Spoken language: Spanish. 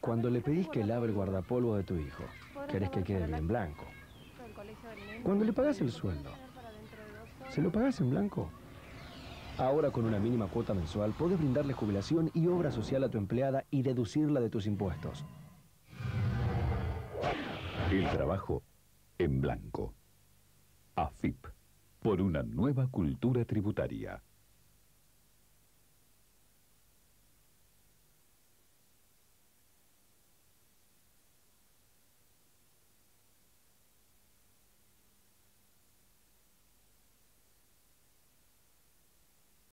Cuando le pedís que lave el guardapolvo de tu hijo, querés que quede bien blanco. Cuando le pagás el sueldo, ¿se lo pagás en blanco? Ahora con una mínima cuota mensual podés brindarle jubilación y obra social a tu empleada y deducirla de tus impuestos. El trabajo en blanco. AFIP. Por una nueva cultura tributaria.